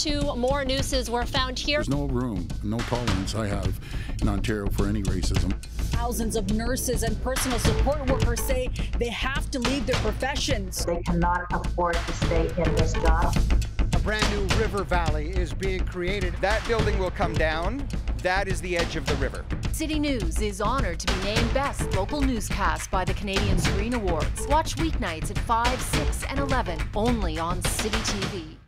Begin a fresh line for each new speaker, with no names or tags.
two more nooses were found here.
There's no room, no tolerance I have in Ontario for any racism.
Thousands of nurses and personal support workers say they have to leave their professions.
They cannot afford to stay in this job.
A brand new river valley is being created.
That building will come down. That is the edge of the river.
CityNews is honored to be named Best Local Newscast by the Canadian Screen Awards. Watch weeknights at 5, 6, and 11 only on City TV.